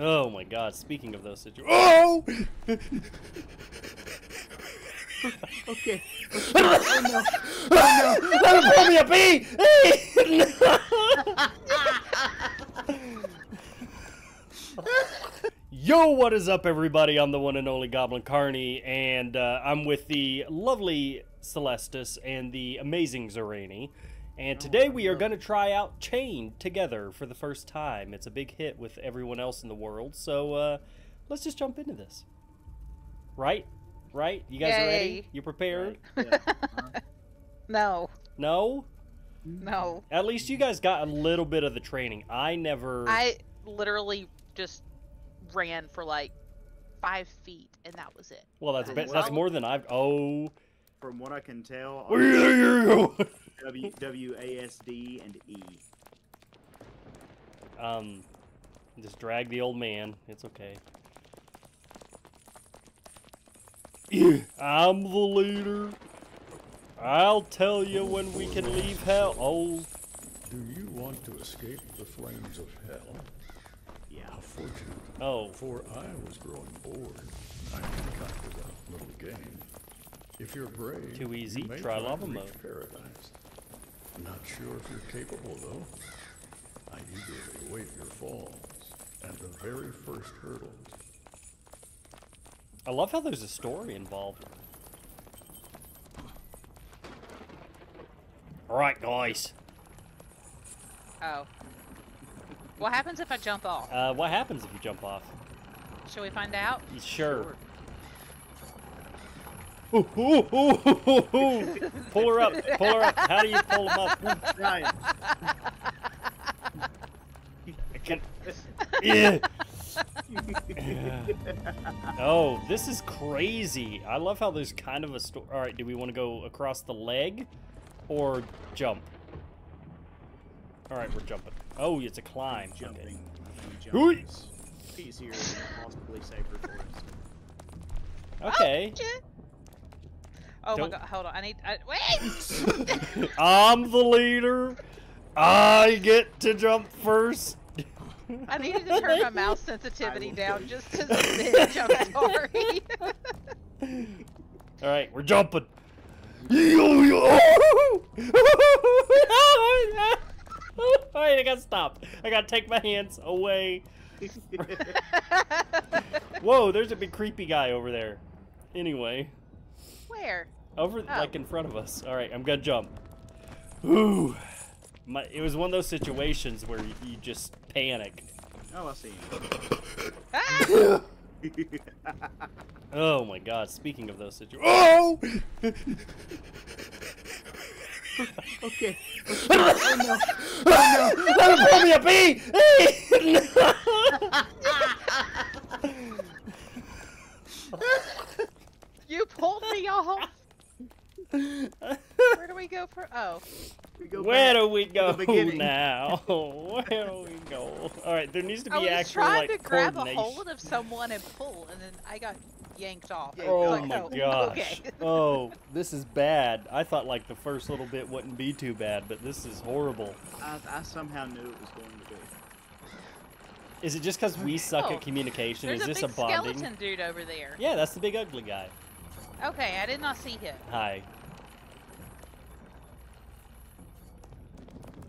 Oh my god, speaking of those situations. Oh! Okay. oh no! Oh no! Let him pull me a bee! Yo, what is up, everybody? I'm the one and only Goblin Carny, and uh, I'm with the lovely Celestis and the amazing Zorani. And today we are going to try out Chained Together for the first time. It's a big hit with everyone else in the world, so uh, let's just jump into this. Right? Right? You guys Yay. ready? You prepared? Yeah. Uh, No, No? no. At least you guys got a little bit of the training. I never. I literally just ran for like five feet, and that was it. Well, that's From that's I- more than I've. Oh. from what I can tell. W W A S D and E. Um, just drag the old man. It's okay. I'm the leader. I'll tell you when we can leave hell. Oh, Do you want to escape the flames of hell? Yeah. How fortunate. oh. For I was growing bored. I concocted a little game. If you're brave, Too easy. you may Try try lava mode. paradise. Not sure if you're capable, though. I eagerly await your falls and the very first hurdles. I love how there's a story involved. All right, guys. Oh. What happens if I jump off? Uh, what happens if you jump off? Shall we find out? Sure. Ooh, ooh, ooh, ooh, ooh, ooh. Pull her up. Pull her up. How do you pull them up? Ryan. I can. Yeah. oh, this is crazy. I love how there's kind of a story. All right, do we want to go across the leg or jump? All right, we're jumping. Oh, it's a climb. Jumping. Hooey. Jumping easier and possibly safer for us. Oh, okay. Shit. Oh Don't- my god, hold on. I need. I, wait! I'm the leader. I get to jump first. I needed to turn my mouse sensitivity down do. just to bitch. I'm sorry. All right, we're jumping. Yo, yo. All right, I gotta stop. I gotta take my hands away. Whoa, there's a big creepy guy over there. Anyway, Where? Over Oh. like in front of us. All right, I'm gonna jump. Ooh, my, it was one of those situations where you, you just panic. oh, I see Ah! Oh my god, speaking of those situations. Oh! okay. oh no! Oh no! Let him pull me a bee! You pulled me off. Where do we go for? Oh, We go Where do we go now? Where do we go? All right, there needs to be I be was actual trying like to grab a hold of someone and pull, and then I got yanked off. Yeah, Oh like, my oh, gosh! Okay. oh, this is bad. I thought like the first little bit wouldn't be too bad, but this is horrible. I, I somehow knew it was going to be. Is it just because we suck Oh, at communication? Is a this big a bonding? skeleton dude over there. Yeah, that's the big ugly guy. Okay, I did not see him. Hi.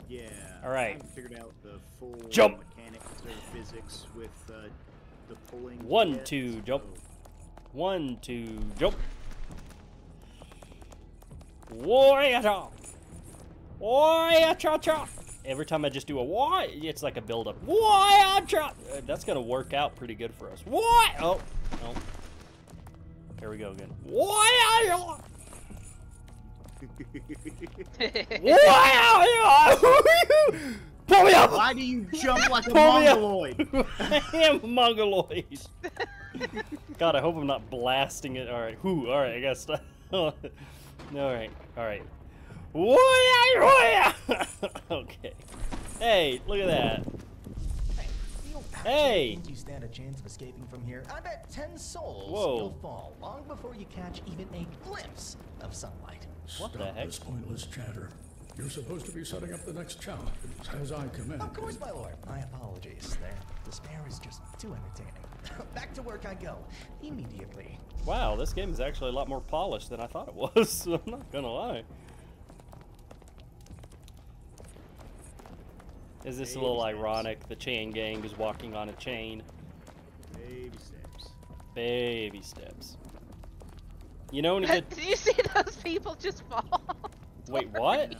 Yeah. All right. I figured out the full Jump. mechanics or physics with uh, the pulling. One, yet, two, jump. One, two, jump. Warrior chop. Warrior chop chop. Every time I just do a why, it's like a build up. Warrior chop. Uh, that's gonna work out pretty good for us. Why? Oh, oh. Here we go again. Warrior Warrior. Pull me up. Why do you jump like a Pull mongoloid? I am a mongoloid. God, I hope I'm not blasting it. All right, whoo. All right, I gotta stop. all right, all right. Whoa, Okay. Hey, look at that. Hey. Think you stand a chance of escaping from here? I bet ten souls Whoa. you'll fall long before you catch even a glimpse of sunlight. What the heck? this pointless chatter. You're supposed to be setting up the next challenge as I command. Of course, my lord. My apologies. They're the spare air is just too entertaining. Back to work I go, immediately. Wow, this game is actually a lot more polished than I thought it was. I'm not gonna lie. Is this a little steps. ironic? The chain gang is walking on a chain. Baby steps. Baby steps. You know when you get. Did you see those people just fall? Wait, what?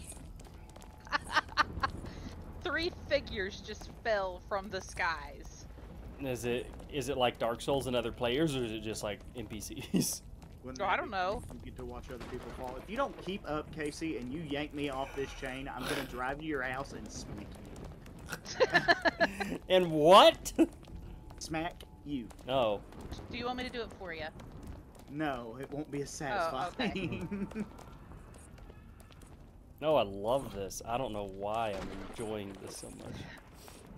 Three figures just fell from the skies. Is it is it like Dark Souls and other players, or is it just like NPCs? Wouldn't Oh, I don't know. You get to watch other people fall. If you don't keep up, Casey, and you yank me off this chain, I'm gonna drive to your house and smack you. and what? Smack you. oh, Do you want me to do it for you? No, it won't be as Oh, okay. satisfying. no, I love this. I don't know why I'm enjoying this so much.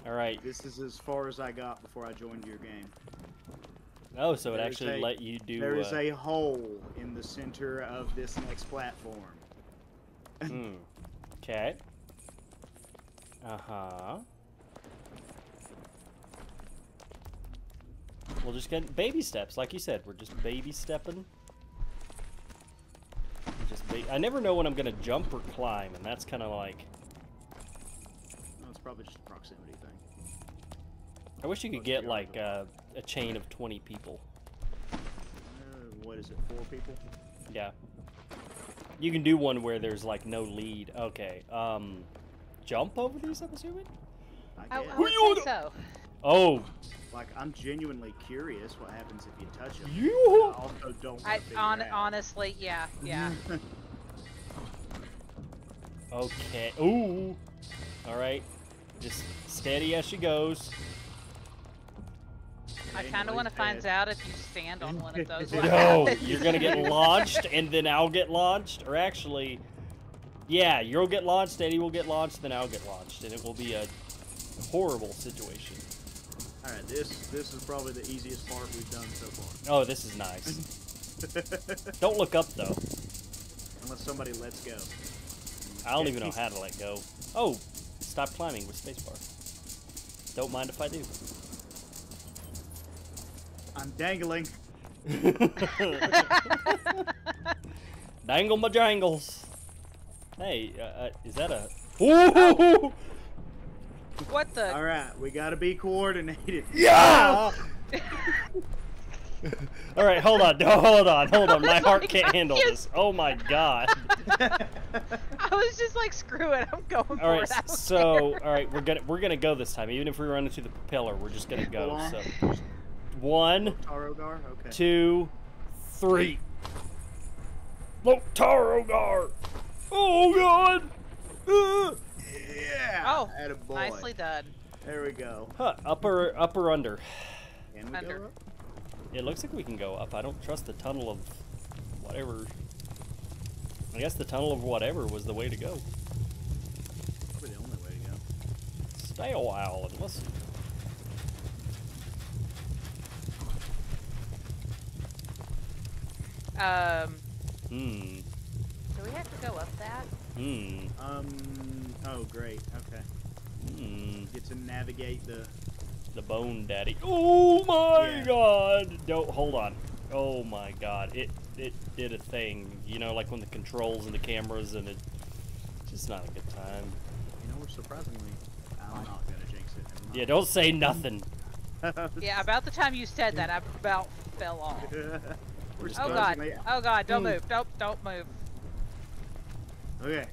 All right. this is as far as I got before I joined your game. Oh, so it There's actually a- let you do. There is uh, a hole in the center of this next platform. Hmm. Okay. Huh. We'll just get baby steps, like you said. We're just baby stepping. Just ba- I never know when I'm gonna jump or climb, and that's kind of like. No, it's probably just a proximity thing. I wish you could get like uh, a chain of 20 people. Uh, what is it? Four people? Yeah. You can do one where there's like no lead. Okay. Um, jump over these. I'm assuming. I I. I would you say so. Oh, Like, I'm genuinely curious what happens if you touch them. You- I also don't. I wanna on, honestly, yeah, yeah. Okay. Ooh. All right. Just steady as she goes. I kind of want to find out if you stand on one of those. No, you're gonna get launched, and then I'll get launched, or actually, yeah, you'll get launched, Eddie will get launched, then I'll get launched, and it will be a horrible situation. All right, this this is probably the easiest part we've done so far. Oh, this is nice. Don't look up though. Unless somebody lets go. I don't even know how to let go. Oh, stop climbing with spacebar. Don't mind if I do. I'm dangling. Dangle my jangles. Hey, uh, uh, is that a? Ooh! what the? All right, we gotta be coordinated. Yeah! All right, hold on, no, hold on, hold on. My heart Like, can't I handle can't- this. Oh my god. I was just like, screw it, I'm going for All right, it. So care. all right, we're gonna we're gonna go this time. Even if we run into the propeller, we're just gonna go. on. So one, Tarogar? Okay. two, three. Lotarogar. Oh god. Uh. Yeah. Oh, attaboy. nicely done. There we go. Huh, upper upper under. Can we Under. go up? It looks like we can go up. I don't trust the tunnel of whatever. I guess the tunnel of whatever was the way to go. Probably the only way to go. Stay a while and listen. Um, Hmm. Do we have to go up that? Hmm. Um. Oh, great. Okay. Hmm. Get to navigate the. The bone daddy. Oh my Yeah. god! Don't hold on. Oh my god! It it did a thing. You know, like when the controls and the cameras and it. Just not a good time. You know, we're surprisingly. I'm not gonna jinx it. never. Yeah, don't say nothing. Yeah, about the time you said that, I about fell off. we're Oh god, oh god, don't Mm. move, don't, don't move. Okay.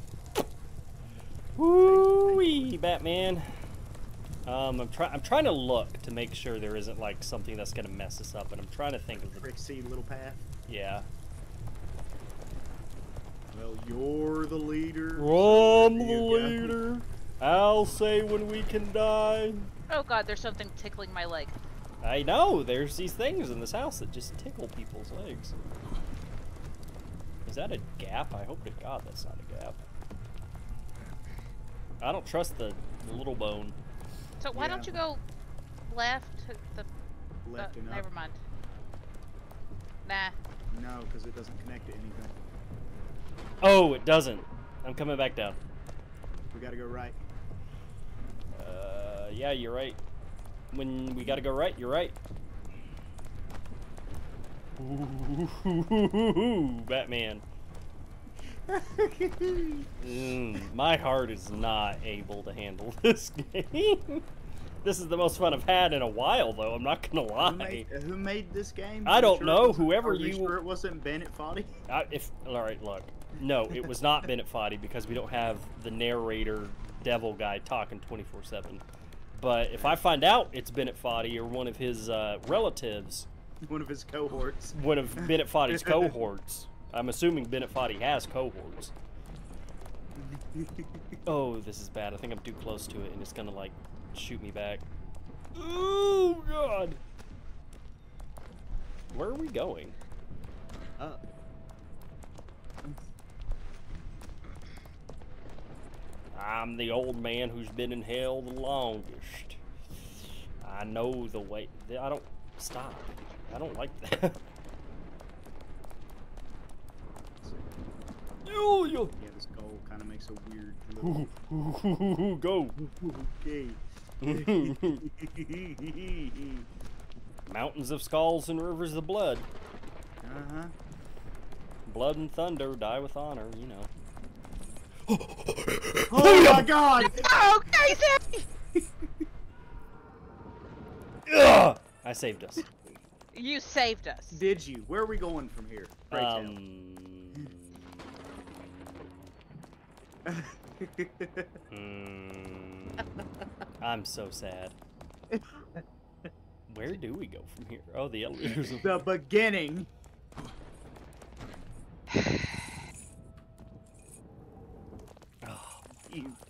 Woo-wee, Batman. Um, I'm trying. I'm trying to look to make sure there isn't like something that's gonna mess us up, and I'm trying to think of the. Trixie little path. Yeah. Well, you're the leader. so Rum there the leader. I'll say when we can die. Oh god, there's something tickling my leg. I know. There's these things in this house that just tickle people's legs. Is that a gap? I hope to God that's not a gap. I don't trust the little bone. So why Yeah. don't you go left to the... Left uh, and up. never mind. Nah. No, because it doesn't connect to anything. Oh, it doesn't. I'm coming back down. We gotta go right. Uh, yeah, you're right. when we gotta go right, you're right. Ooh, Batman. Mm, my heart is not able to handle this game. this is the most fun I've had in a while, though. I'm not gonna Who lie. made, who made this game? I don't sure know. Whoever you- sure it wasn't Bennett Foddy? I, if all right, look, no, it was not Bennett Foddy because we don't have the narrator devil guy talking 24/7. But if I find out it's Bennett Foddy or one of his uh, relatives, One of his cohorts. one of Bennett Foddy's cohorts, I'm assuming Bennett Foddy has cohorts. Oh, this is bad. I think I'm too close to it, and it's gonna like shoot me back. Oh God! Where are we going? Uh, I'm the old man who's been in hell the longest. I know the way. I don't stop. I don't like that. Yo, yo. yeah, this goal kind of makes a weird little... Go. Okay. Mountains of skulls and rivers of blood. uh-huh. Blood and thunder die with honor, you know. Oh my god! Oh, Casey! Ugh! I saved us. You saved us. Did you? Where are we going from here? Pray tell. Um, mm, I'm so sad. Where do we go from here? Oh, the elevators. the beginning. You.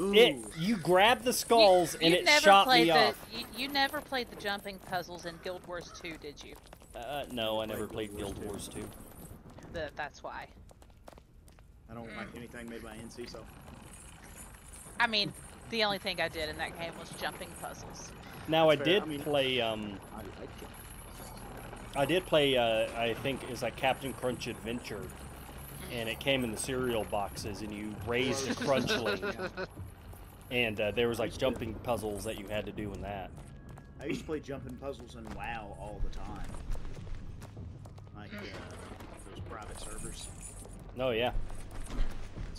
It, you grabbed the skulls you, and it never shot played me the, off. You, you never played the jumping puzzles in Guild Wars 2, did you? Uh, no, I never played Guild Guild Wars Wars 2. The, that's why. I don't like anything made by NC, so. I mean, the only thing I did in that game was jumping puzzles. Now I fair. did I mean- play. Um, I like it. I did play. Uh, I think is like Captain Crunch Adventure, and it came in the cereal boxes, and you raised a crunchling, and uh, there was like jumping puzzles that you had to do in that. I used to play jumping puzzles in WoW all the time. Like uh, those private servers. Oh yeah.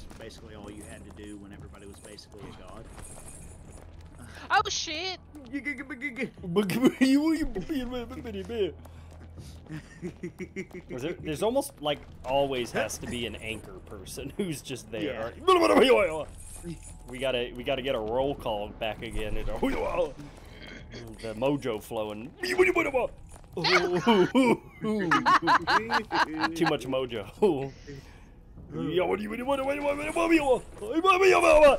It's basically all you had to do when everybody was basically a god. Oh shit! There, there's almost like always has to be an anchor person who's just there. Yeah. We gotta we gotta get a roll call back again. And, the mojo flowing. Too much mojo.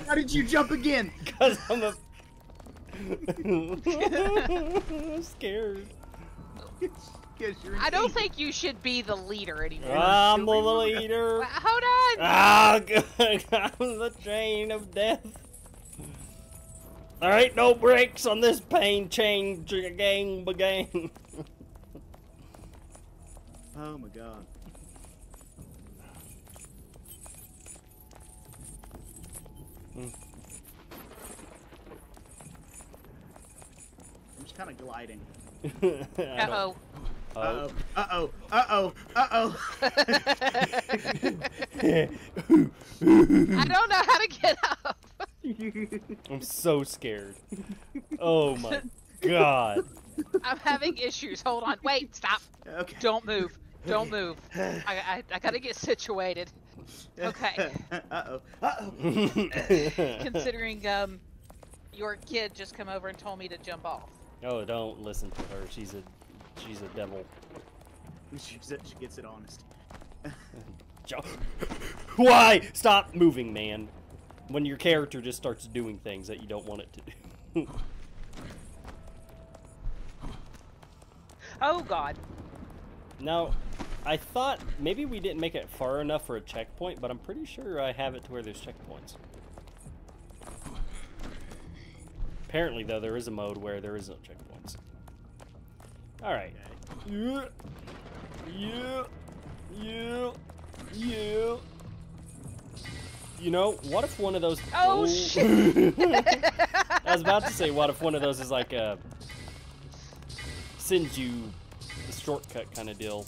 How did you jump again? Because I'm a. I'm scared. I don't think you should be the leader anymore. I'm the leader. Wha- Hold on! Ah, I'm the chain of death. There ain't no brakes on this pain chain gang gang. Oh my god. Kind of gliding. I don't- Uh Oh. Uh oh. Uh oh. Uh oh. Uh I don't know how to get up. I'm so scared. Oh my god. I'm having issues. Hold on. Wait. Stop. okay. Don't move. Don't move. I, I, I gotta get situated. Okay. Uh oh. Uh oh. Considering um, your kid just come over and told me to jump off. Oh, don't listen to her. She's a she's a devil. She said she gets it honest. Why? Stop moving, man. When your character just starts doing things that you don't want it to do. Oh God. now, I thought maybe we didn't make it far enough for a checkpoint, but I'm pretty sure I have it to where there's checkpoints. Apparently, though, there is a mode where there is no checkpoints. Alright. Yeah. Yeah. Yeah. Yeah. You know, what if one of those... Oh, oh shit. I was about to say, what if one of those is like a sends you a shortcut kind of deal?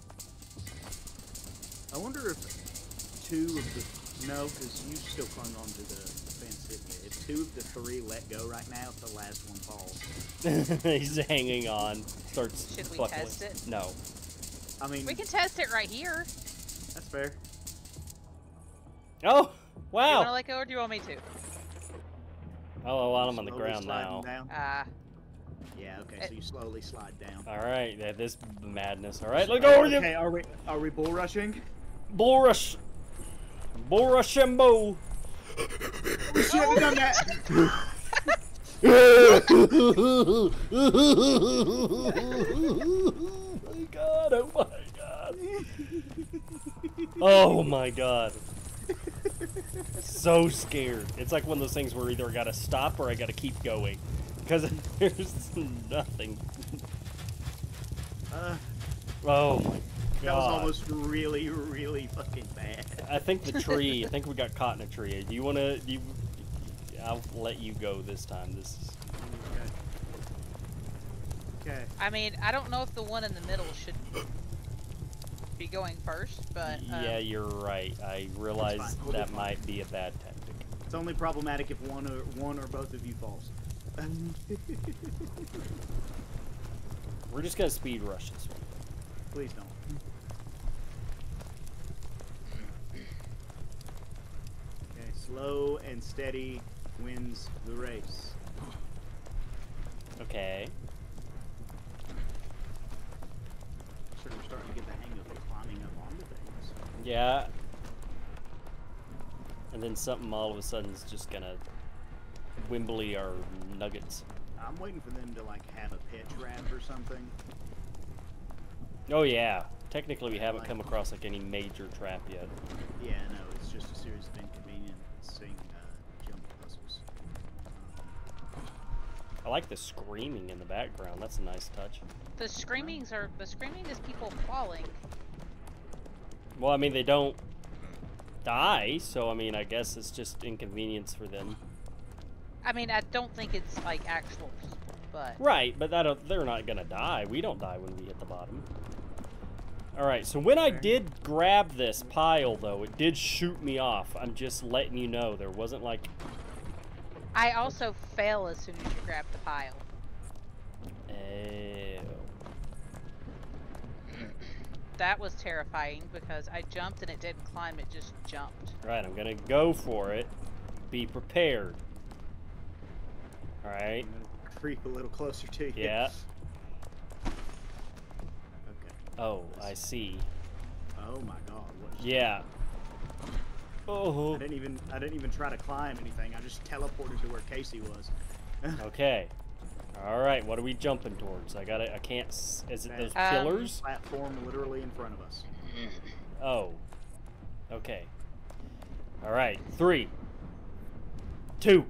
I wonder if two of the no, because you still clung on to the fence, didn't you? If two of the three let go right now, if the last one falls. He's hanging on. Starts Should we buckling. test it? No. I mean, We can test it right here. that's fair. Oh, Do you want to wow. let go or do you want me to? Oh, well, I'm on the ground now. Down. Ah, Yeah, okay, Eh. so you slowly slide down. All right, yeah, this madness. All right, look over okay, you. are we are we bull rushing? Bull rush. Bull rush and bow. We should have done that. oh my god, oh my god. Oh my god. So scared. It's like one of those things where either I gotta stop or I gotta keep going. Because there's nothing. Uh, Oh my god. that was almost really, really fucking bad. I think the tree. I think we got caught in a tree. Do you want to? do You, I'll let you go this time. This is. Okay. Okay. I mean, I don't know if the one in the middle should be going first, but um, yeah, you're right. I realize. We'll that might be a bad tactic. It's only problematic if one or one or both of you falls. We're just gonna speed rush this one. Please don't. Okay, slow and steady wins the race. Okay. Sure, we're starting to get the hang of climbing up onto things. Yeah. And then something all of a sudden is just gonna Wimbley our nuggets. I'm waiting for them to like have a pitch ramp or something. Oh yeah. Technically, we haven't come across like any major trap yet. Yeah, no, it's just a series of inconveniencing uh, I like the screaming in the background. That's a nice touch. the screamings are the screaming is people falling. Well, I mean, they don't die, so I mean, I guess it's just inconvenience for them. I mean, I don't think it's like actual people, but Right, but that they're not gonna die. We don't die when we hit the bottom. All right, so when I did grab this pile, though, it did shoot me off. I'm just letting you know. There wasn't like, I also fail as soon as you grab the pile. oh, That was terrifying because I jumped and it didn't climb; it just jumped. right. I'm gonna go for it. Be prepared. All right. I'm gonna creep a little closer to you. Yeah. Okay. Oh, I see. Oh my god. What is Yeah. Oh. I didn't even I didn't even try to climb anything. I just teleported to where Casey was. Okay. All right. What are we jumping towards? I gotta. I can't. Is it those Um, pillars? Platform literally in front of us. Oh. Okay. All right. Three. Two.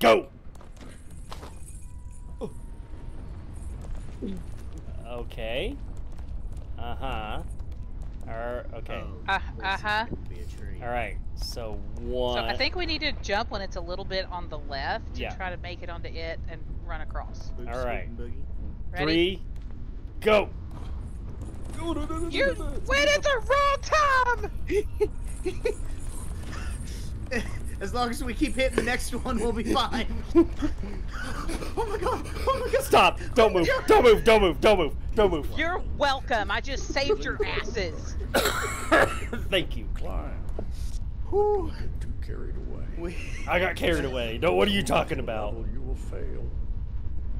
Go. Okay. Uh huh. Or okay. Oh, Uh- it could Be a tree. All right. So one. So. I think we need to jump when it's a little bit on the left to Yeah. try to make it onto it and run across. Boots, All right. Boogie. Ready? Three. Go. You went at the wrong time. As long as we keep hitting the next one, we'll be fine. oh my god! Oh my god! Stop! Don't move! Don't move! Don't move! Don't move! Don't move! You're welcome. I just saved your asses. Thank you. Climb. Whew. Get too carried away. We, I got carried away. No, what are you talking about? Level you will fail.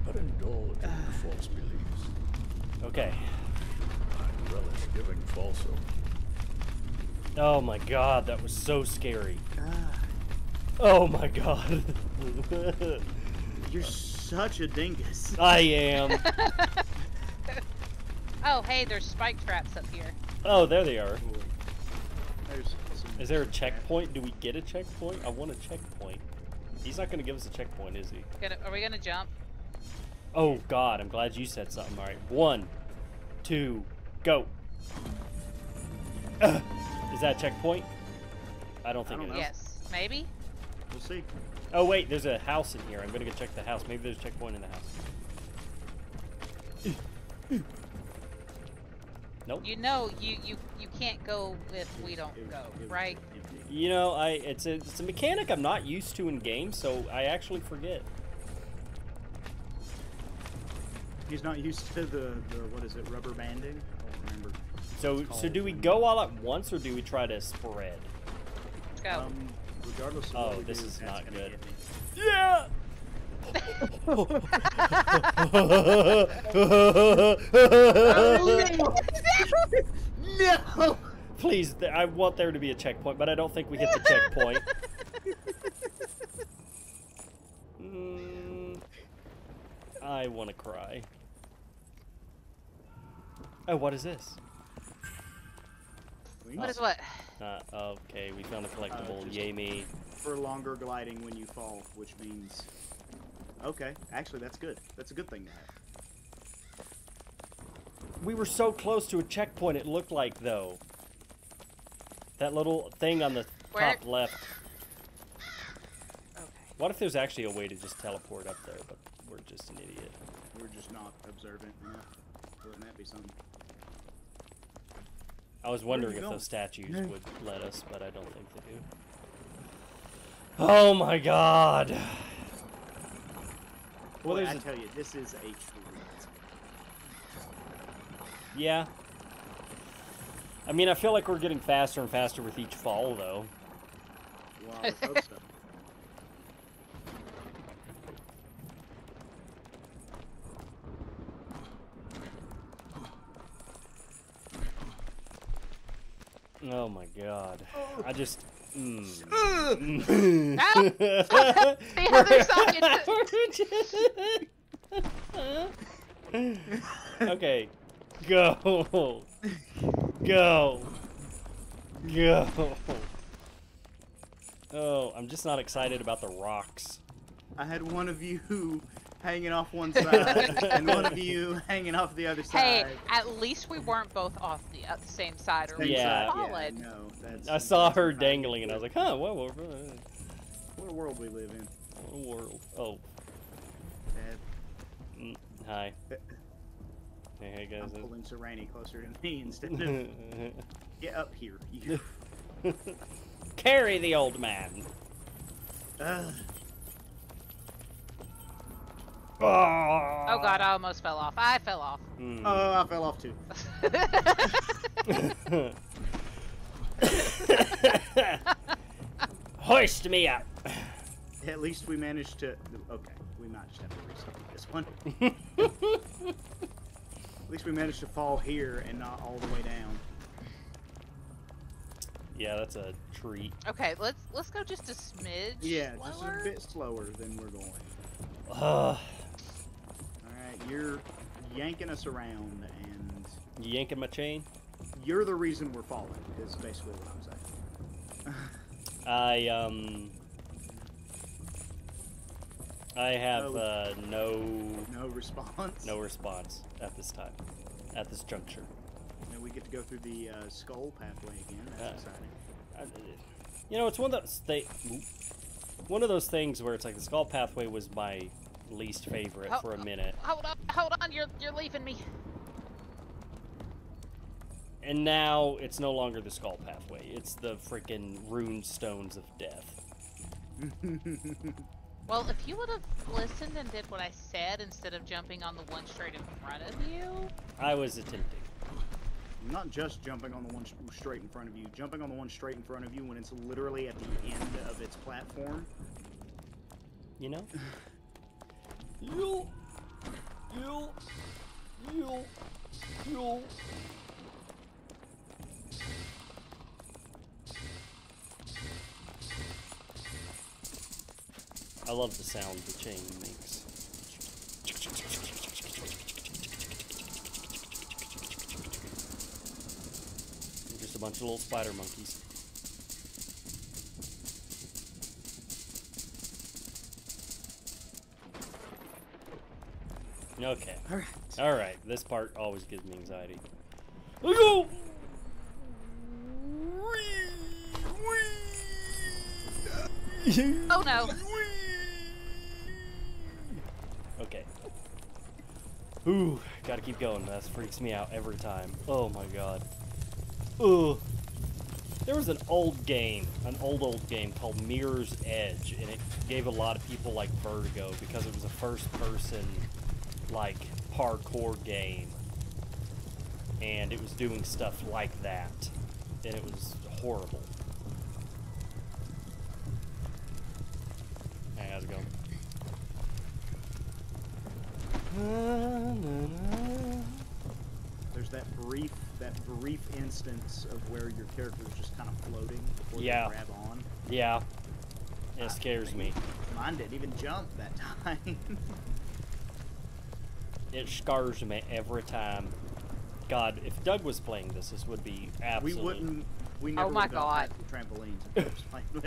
But indulge in your false beliefs. Okay. I relish giving false hope. Oh my god, that was so scary. Oh my god. you're such a dingus. I am. oh, hey, there's spike traps up here. Oh, there they are. There's some, Is there a checkpoint? Do we get a checkpoint? I want a checkpoint. He's not gonna give us a checkpoint, is he? Gonna, are we gonna jump? Oh god, I'm glad you said something. Alright. One, two, go. Ugh. Is that a checkpoint? I don't think I don't is. know. Yes. Maybe. We'll see. Oh wait, there's a house in here. I'm gonna go check the house. Maybe there's a checkpoint in the house. Nope. You know, you you you can't go if we don't go, right? You know, I it's a it's a mechanic I'm not used to in games, so I actually forget. He's not used to the, the what is it, rubber banding? I don't remember. So so do we go all at once or do we try to spread? Let's go. Um, regardless of Oh, what this do, is not good. Yeah. No! Please, th- I want there to be a checkpoint, but I don't think we hit the checkpoint. Mm, I want to cry. Oh, what is this? what is what? Uh, okay, we found a collectible. just- Yay me. For longer gliding when you fall, which means. Okay, actually, that's good. That's a good thing to have. We were so close to a checkpoint, it looked like, though. That little thing on the Where- top left. Okay. What if there's actually a way to just teleport up there, but we're just an idiot? We're just not observant enough. Wouldn't that be something? I was wondering if going? those statues No. would let us, but I don't think they do. Oh my god! Well, Boy, there's I a- tell you, this is a treat. Yeah. I mean, I feel like we're getting faster and faster with each fall, though. Well, I hope so. Oh my god. I just. Mm. Ow! the other side. okay. Go. Go. Go. Oh, I'm just not excited about the rocks. I had one of you hanging off one side and one of you hanging off the other side. Hey, at least we weren't both off the, uh, same side, or Same Yeah. side, yeah, solid. no, that's, I saw her dangling, and I was like, huh, whoa, whoa, whoa, What a world we live in. what a world. Oh, Dad, mm, hi. Hey, hey guys. I'm pulling Sereni closer to me instead of get up here. You. Carry the old man. Ugh. Oh god, I almost fell off. I fell off. Mm. oh, I fell off too. Hoist me up. At least we managed to. Okay, we might just have to restart this one. At least we managed to fall here and not all the way down. yeah, that's a treat. okay, let's let's go just a smidge. Yeah, just a bit slower than we're going. Ugh. You're yanking us around, and yanking my chain? you're the reason we're falling. Is basically what I'm saying. I um. I have Oh. uh, no no response. no response at this time, at this juncture. And we get to go through the uh, skull pathway again. That's Uh, exciting. I, you know, it's one of those they, one of those things where it's like the skull pathway was my least favorite Oh, for a minute, Hold on, hold on, you're you're leaving me. and now it's no longer the skull pathway. It's the freaking rune stones of death. Well, if you would have listened and did what I said instead of jumping on the one straight in front of you, I was attempting. Not just jumping on the one straight in front of you, jumping on the one straight in front of you when it's literally at the end of its platform. You know. you, you, you, you. I love the sound the chain makes. Just a bunch of little spider monkeys. Okay. All right. All right. This part always gives me anxiety. Let go. Oh no. Okay. Ooh, gotta keep going. That freaks me out every time. Oh my god. Ooh. There was an old game, an old old game called Mirror's Edge, and it gave a lot of people like vertigo because it was a first person like parkour game. And it was doing stuff like that. And it was horrible. Hey, how's it going? There's that brief, that brief instance of where your character is just kind of floating before Yeah. they grab on. Yeah. It scares me. Mine didn't even jump that time. It scars me every time. God, if Doug was playing this, this would be absolutely. we wouldn't. We Oh my God. trampolines if Doug was playing with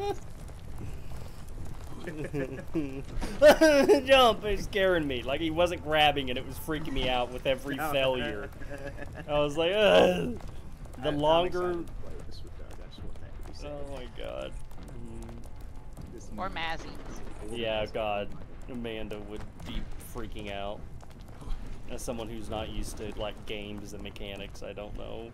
us. Jump! It's scaring me. Like he wasn't grabbing and it was freaking me out with every oh. failure. I was like, Ugh. The I'm longer. excited to play this with Doug, I just want that to be oh said. Oh my god. This Or new- Mazzies. Yeah, God. Amanda would be freaking out. As someone who's not used to like games and mechanics, I don't know.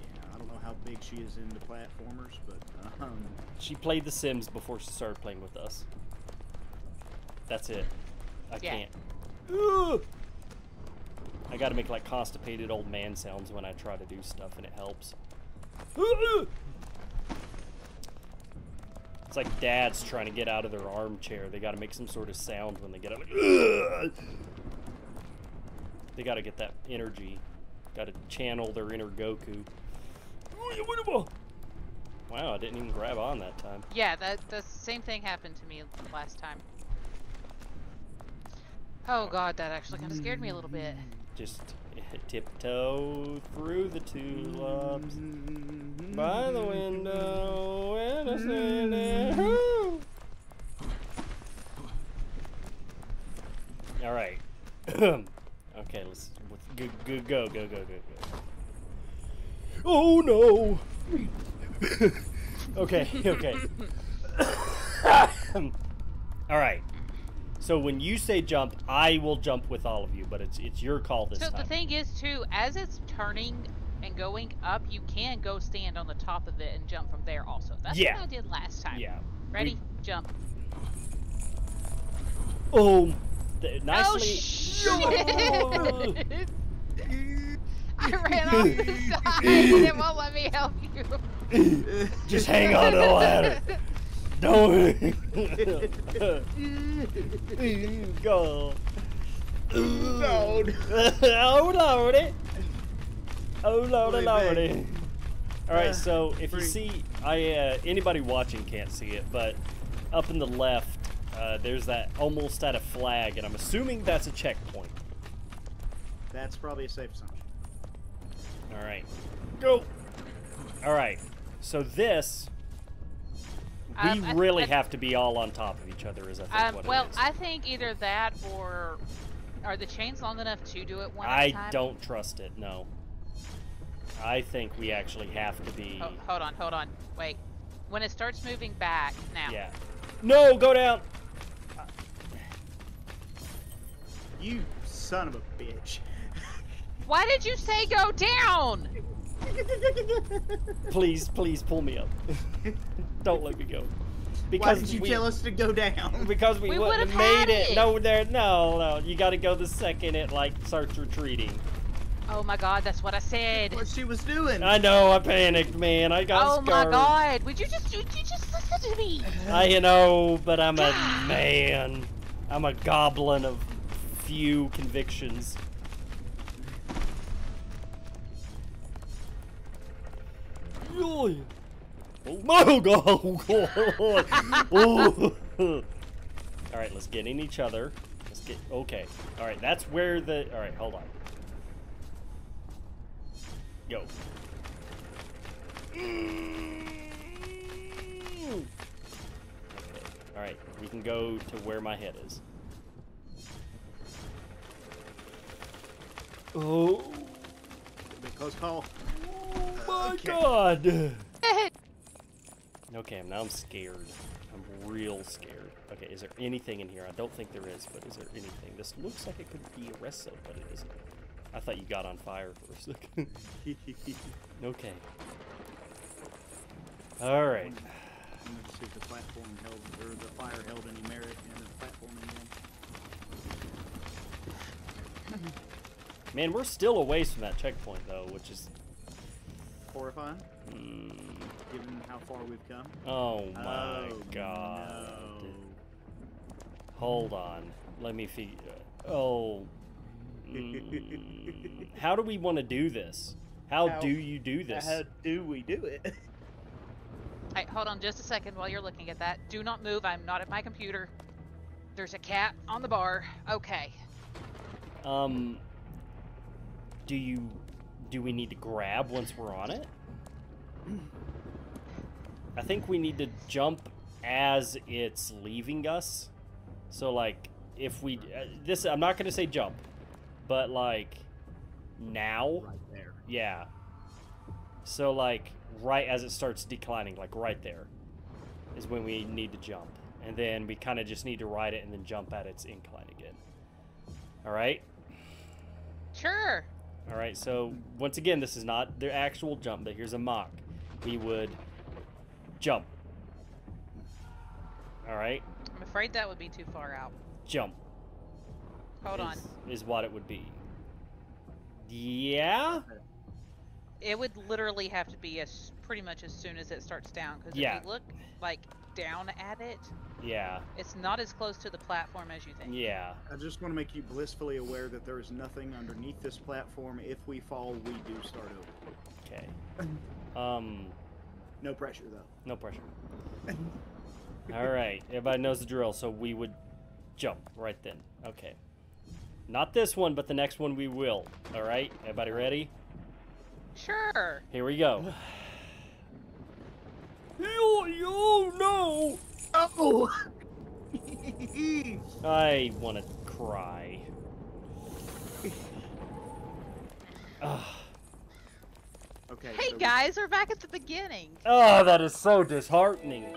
Yeah, I don't know how big she is into platformers, but um, She played The Sims before she started playing with us. That's it. I Yeah. can't. Ugh. I gotta make like constipated old man sounds when I try to do stuff, and it helps. Ugh. It's like dads trying to get out of their armchair. They gotta make some sort of sound when they get up. Like. They gotta get that energy. Gotta channel their inner Goku. Oh, wow, I didn't even grab on that time. Yeah, that the same thing happened to me last time. Oh god, that actually kind of scared me a little bit. Just tiptoe through the tulips by the window and a sitting. All right. okay, let's, let's go go go go go go. Oh no. okay, okay. All right. So when you say jump, I will jump with all of you, but it's it's your call this So time. the thing is too, as it's turning and going up, you can go stand on the top of it and jump from there also. That's Yeah. what I did last time. yeah. Ready? Jump. Oh, th- Oh shit! I ran off the side and it won't let me help you. Just hang on to the ladder. Don't. Go. No. oh lordy. Oh lordy lordy. All right, so if you see, I uh, anybody watching can't see it, but up in the left, uh, there's that almost at a flag, and I'm assuming that's a checkpoint. That's probably a safe assumption. All right, go. All right, so this Um, I- really I- have to be all on top of each other, is I think Um, what well, it is. I think either that or are the chains long enough to do it one at I a time? don't trust it. No. I think we actually have to be. Oh, hold on, hold on. Wait. When it starts moving back now. Yeah. No, go down. You son of a bitch. Why did you say go down? Please, please pull me up. Don't let me go. Why Because did you we, tell us to go down? Because we, We wouldn't would've made had it. it. No, there. No, no. You got to go the second it like starts retreating. Oh my god, that's what I said. what she was doing. I know. I panicked, man. I got Oh scared. my god, would you just would you just listen to me? I know, but I'm a man. I'm a goblin of few convictions. Oh my god! Oh god! Oh. All right, let's get in each other. Let's get okay. All right, that's where the. All right, hold on. Go. Okay. Mm. All right, we can go to where my head is. Oh, Big close call. Oh my Okay. god! Okay, now I'm scared. I'm real scared. Okay, is there anything in here? I don't think there is, but is there anything? This looks like it could be a rest but it isn't. I thought you got on fire for a second. okay. All right. I'm gonna see if the platform held or the fire held any merit in the platform again. Man, we're still a ways from that checkpoint, though, which is. Horrifying, Mm, given how far we've come. oh my oh, god. no. Hold on. Let me figure. Oh. Mm, how do we want to do this? How, How- do you do this? How do we do it? Alright, hold on just a second while you're looking at that. Do not move. I'm not at my computer. There's a cat on the bar. Okay. Um. Do you. Do we need to grab once we're on it? I think we need to jump as it's leaving us. So, like, if we. Uh, this. I'm not going to say jump, but, like, now. right there. Yeah. So, like, right as it starts declining, like right there, is when we need to jump. And then we kind of just need to ride it and then jump at its incline again. All right? Sure. All right, so once again, this is not the actual jump, but here's a mock. We would jump. All right? I'm afraid that would be too far out. Jump. Hold on. Is, is what it would be. Yeah? It would literally have to be as pretty much as soon as it starts down. Because Yeah. if you look like down at it, Yeah. it's not as close to the platform as you think. Yeah. I just want to make you blissfully aware that there is nothing underneath this platform. If we fall, we do start over. Okay. Um, No pressure, though. no pressure. All right, everybody knows the drill, so we would jump right then. Okay. Not this one, but the next one we will. All right, everybody ready? Sure. Here we go. Yo, yo, no! Oh! I want to cry. Okay. Hey so guys, we're back at the beginning. Oh, that is so disheartening.